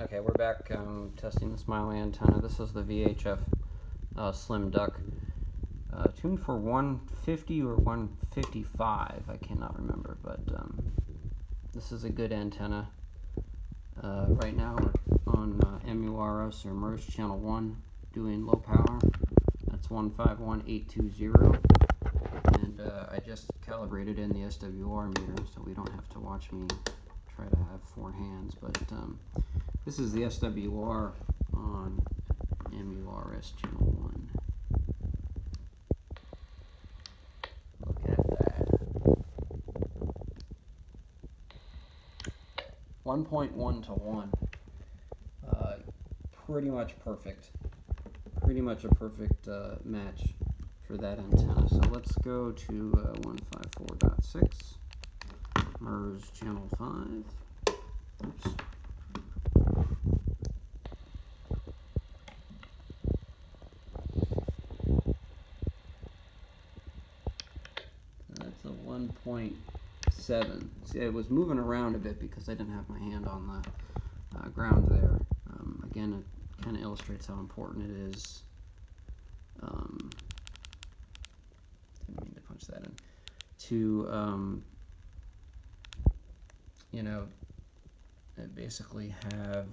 Okay, we're back um, testing the Smiley antenna. This is the VHF uh, Slim Duck. Uh, tuned for 150 or 155, I cannot remember, but um, this is a good antenna. Uh, right now we're on uh, MURS or MERS channel 1 doing low power. That's 151820. And uh, I just calibrated in the SWR meter so we don't have to watch me try to have four hands. But um, this is the SWR on MURS channel 1. Look at that. 1.1 to 1. Uh, pretty much perfect. Pretty much a perfect uh, match for that antenna. So let's go to uh, 154.6, MURS channel 5. Oops. That's a 1.7. See, it was moving around a bit because I didn't have my hand on the uh, ground there. Um, again, it kind of illustrates how important it is. Um, didn't mean to punch that in. To, um, you know, uh, basically have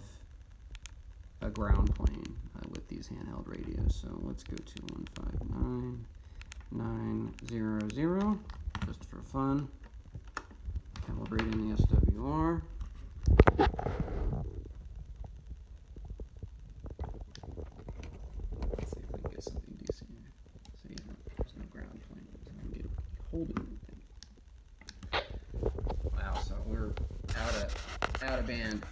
a ground plane uh, with these handheld radios. So let's go to 159900 just for fun. Calibrating the SWR. Let's see if we can get something decent here. So yeah, there's no ground plane. So I can get holding anything. Wow, so we're out of out of band.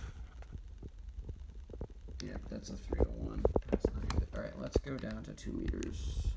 Yep, that's a three to one. That's not good. All right, let's go down to two meters.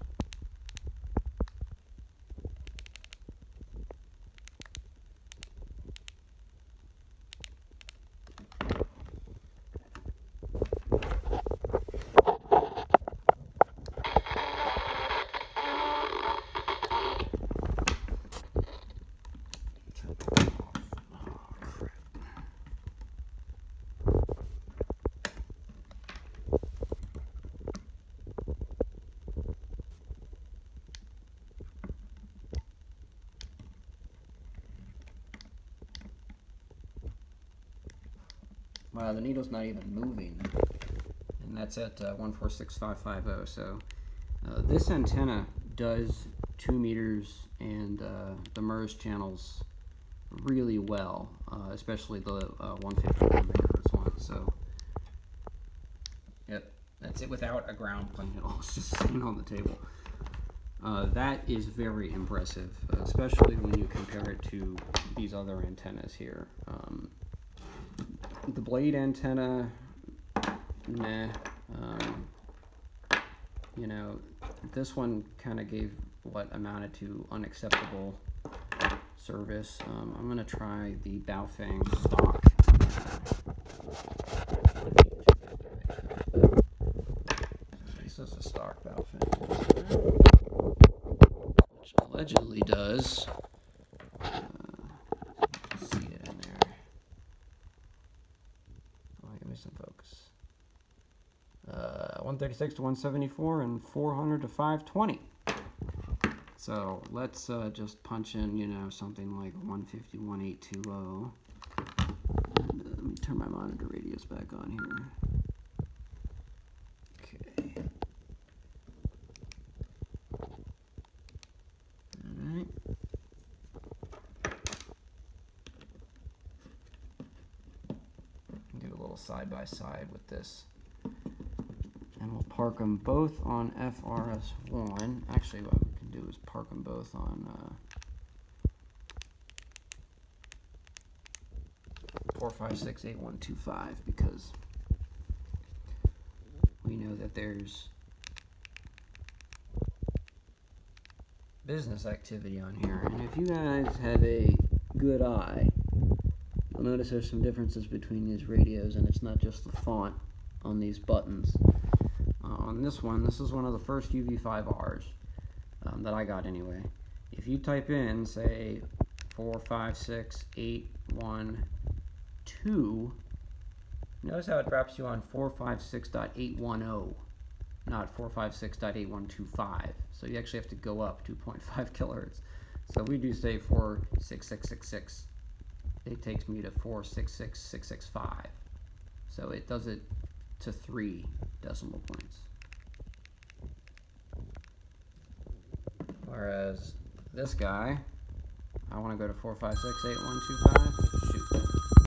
Wow, the needle's not even moving. And that's at uh, 146550. So uh, this antenna does two meters and uh, the MURS channels really well, uh, especially the uh, 151 megahertz one. So, yep, that's it without a ground plane at all. It's just sitting on the table. Uh, that is very impressive, especially when you compare it to these other antennas here. Um, the blade antenna, meh. Um, you know, this one kind of gave what amounted to unacceptable service. Um, I'm gonna try the Baofeng stock. This is a stock Baofeng, which allegedly does. Uh, see it in there. Oh, focus. Uh, 136 to 174 and 400 to 520. So let's uh, just punch in, you know, something like 151.820. And, uh, let me turn my monitor radius back on here. Okay. Alright. Get a little side by side with this. And we'll park them both on FRS1. Actually, what we can do is park them both on uh, 4568125 because we know that there's business activity on here. And if you guys have a good eye, you'll notice there's some differences between these radios and it's not just the font on these buttons. Uh, on this one, this is one of the first UV5Rs um, that I got anyway. If you type in, say, 456812, Notice how it drops you on 456.810, not 456.8125. So you actually have to go up 2.5 kilohertz. So we do say 46666. It takes me to 466665. So it does it to three decimal points. Whereas this guy, I want to go to 4568125.